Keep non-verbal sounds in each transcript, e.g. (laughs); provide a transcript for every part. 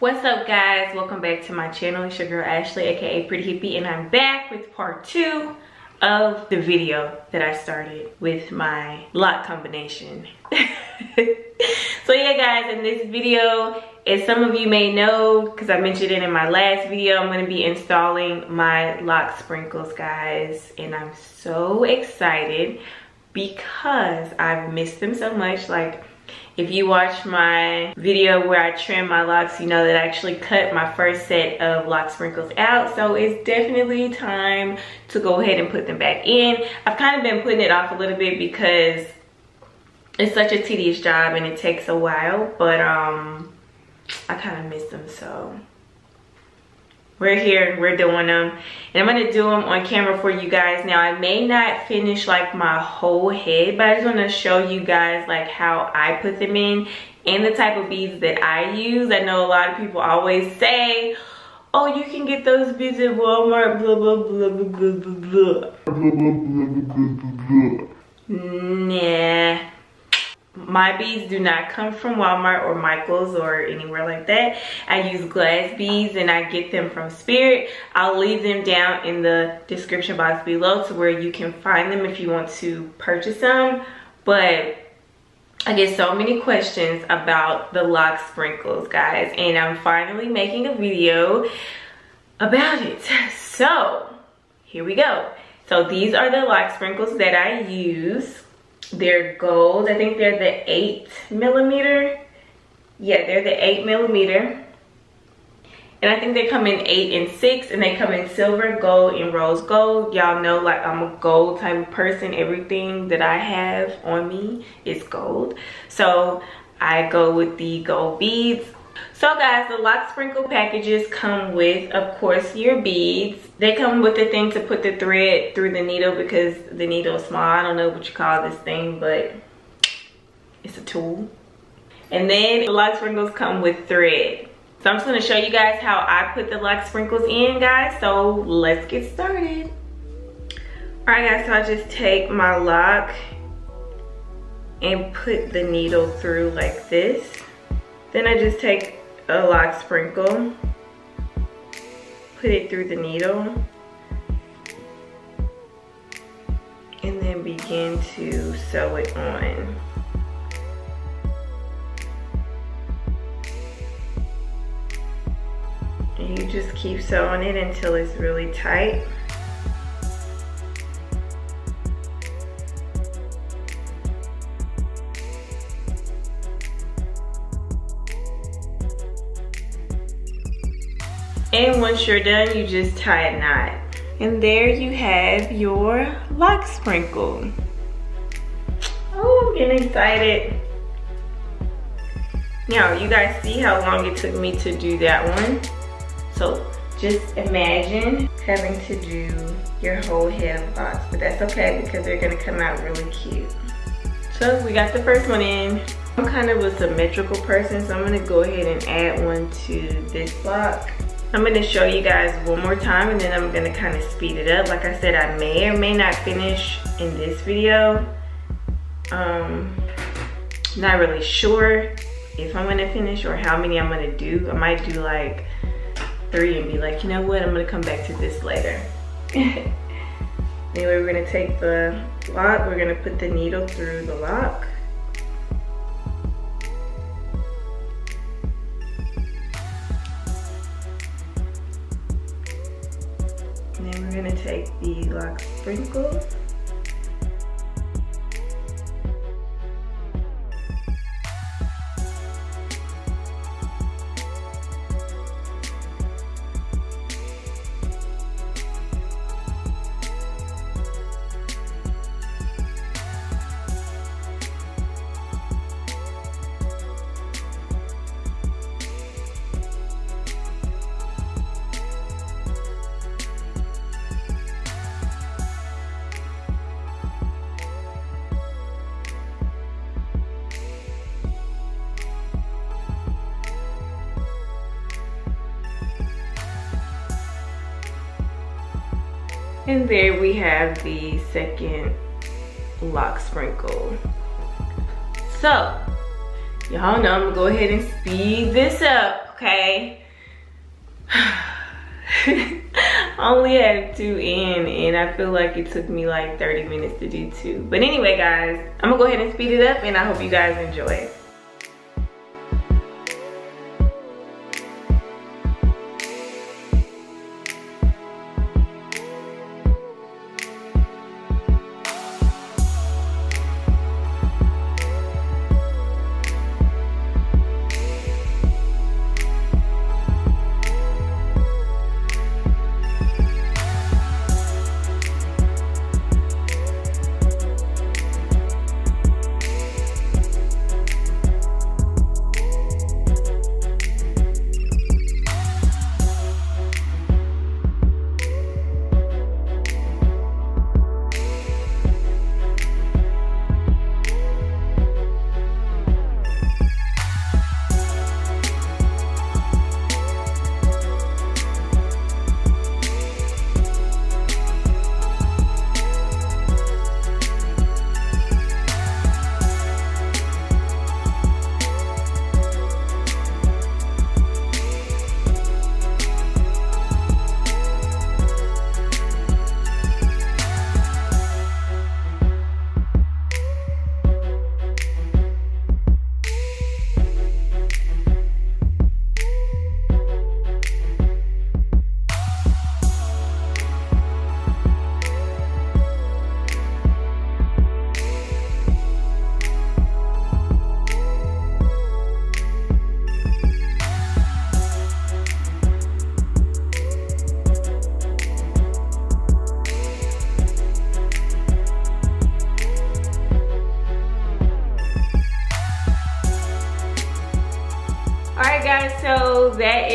What's up guys? Welcome back to my channel. It's your girl Ashley aka Pretty Hippie and I'm back with part two of the video that I started with my lock combination. (laughs) so yeah guys, in this video, as some of you may know, because I mentioned it in my last video, I'm going to be installing my loc sprinkles guys. And I'm so excited because I've missed them so much. Like if you watch my video where I trim my locks, you know that I actually cut my first set of loc sprinkles out. So it's definitely time to go ahead and put them back in. I've kind of been putting it off a little bit because it's such a tedious job and it takes a while. But um, I kind of miss them so we're here and we're doing them and i'm going to do them on camera for you guys. Now i may not finish like my whole head but i just want to show you guys like how i put them in and the type of beads that i use. I know a lot of people always say oh you can get those beads at walmart blah blah blah blah blah blah blah. Nah my beads do not come from Walmart or Michael's or anywhere like that. I use glass beads and I get them from Spirit. I'll leave them down in the description box below to where you can find them if you want to purchase them. But I get so many questions about the loc sprinkles, guys. And I'm finally making a video about it. (laughs) So, here we go. So these are the loc sprinkles that I use they're gold. I think they're the eight millimeter. Yeah, they're the eight millimeter. And I think they come in eight and six and they come in silver, gold, and rose gold. Y'all know like I'm a gold type of person. Everything that I have on me is gold. So I go with the gold beads. So guys, the loc sprinkle packages come with, of course, your beads. They come with the thing to put the thread through the needle because the needle is small. I don't know what you call this thing, but it's a tool. And then the loc sprinkles come with thread. So I'm just gonna show you guys how I put the loc sprinkles in, guys. So let's get started. All right, guys, so I just take my lock and put the needle through like this. Then I just take a loc sprinkle, put it through the needle, and then begin to sew it on. And you just keep sewing it until it's really tight. Once you're done, you just tie a knot. And there you have your loc sprinkle. Oh, I'm getting excited. Now, you guys see how long it took me to do that one? So just imagine having to do your whole head of locks, but that's okay because they're gonna come out really cute. So we got the first one in. I'm kind of a symmetrical person, so I'm gonna go ahead and add one to this lock. I'm gonna show you guys one more time and then I'm gonna kind of speed it up. Like I said, I may or may not finish in this video. Um, not really sure if I'm gonna finish or how many I'm gonna do. I might do like three and be like, you know what, I'm gonna come back to this later. (laughs) anyway, we're gonna take the lock, we're gonna put the needle through the lock. Gonna take the loc sprinkles And there we have the second loc sprinkle. So, y'all know I'm gonna go ahead and speed this up, okay? (sighs) I only had two in and I feel like it took me like 30 minutes to do two. But anyway, guys, I'm gonna go ahead and speed it up and I hope you guys enjoy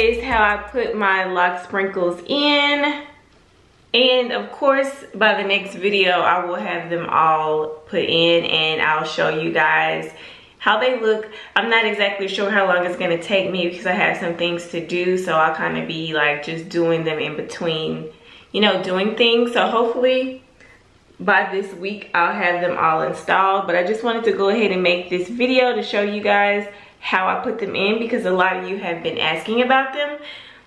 is how I put my loc sprinkles in. And of course, by the next video, I will have them all put in and I'll show you guys how they look. I'm not exactly sure how long it's gonna take me because I have some things to do. So I'll kind of be like just doing them in between, you know, doing things. So hopefully by this week, I'll have them all installed. But I just wanted to go ahead and make this video to show you guys how I put them in because a lot of you have been asking about them.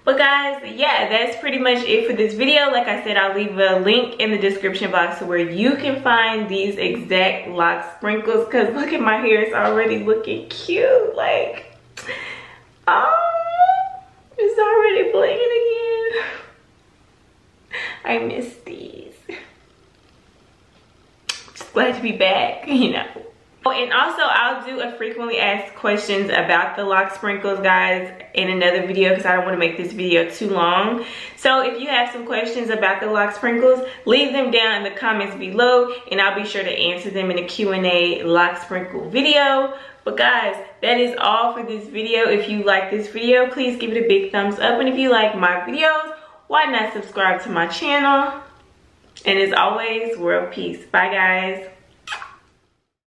But guys, yeah, that's pretty much it for this video. Like I said, I'll leave a link in the description box where you can find these exact loc sprinkles because look at my hair, it's already looking cute. Like, oh, it's already blinging again. I miss these. Just glad to be back, (laughs) you know. Oh, and also I'll do a frequently asked questions about the loc sprinkles guys in another video because I don't want to make this video too long. So if you have some questions about the loc sprinkles, leave them down in the comments below and I'll be sure to answer them in a Q&A loc sprinkle video. But guys, that is all for this video. If you like this video, please give it a big thumbs up. And if you like my videos, why not subscribe to my channel? And as always, world peace. Bye guys.